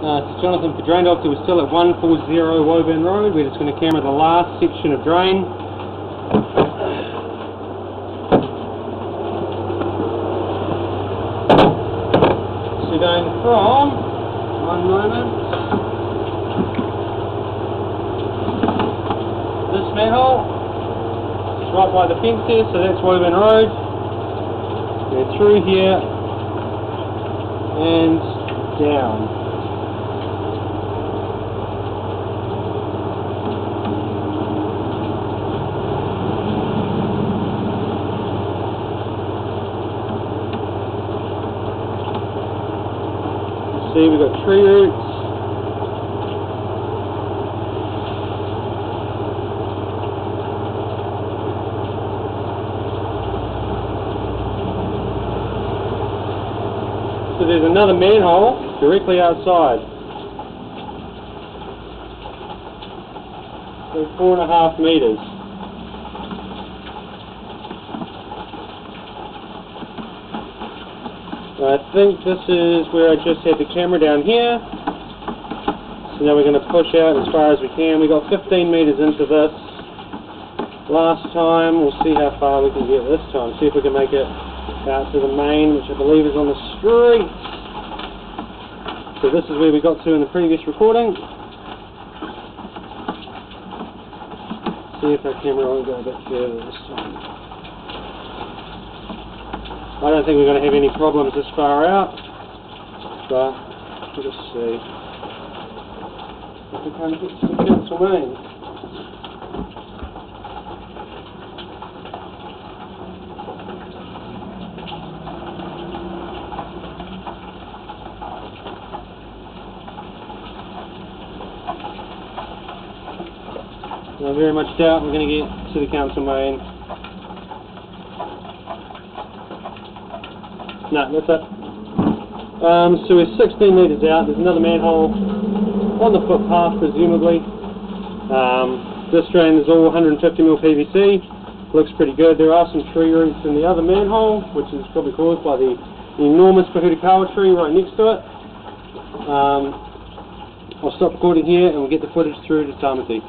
Uh, it's Jonathan for Drain Doctor. We're still at 140 Woburn Road. We're just going to camera the last section of drain. So going from, one moment, this manhole, it's right by the fence there, so that's Woburn Road. We're through here and down. See, we've got tree roots. So there's another manhole directly outside. So four and a half metres. I think this is where I just had the camera down here. So now we're going to push out as far as we can. We got 15 metres into this last time. We'll see how far we can get this time. See if we can make it out to the main, which I believe is on the street. So this is where we got to in the previous recording. See if our camera will go a bit further this time. I don't think we're going to have any problems this far out, but we'll just see. If we can get to the council main. I very much doubt we're going to get to the council main. No, that's it. Um, so we're 16 metres out. There's another manhole on the footpath, presumably. Um, this drain is all 150mm PVC. Looks pretty good. There are some tree roots in the other manhole, which is probably caused by the enormous Pohutukawa tree right next to it. Um, I'll stop recording here and we'll get the footage through to Tamati.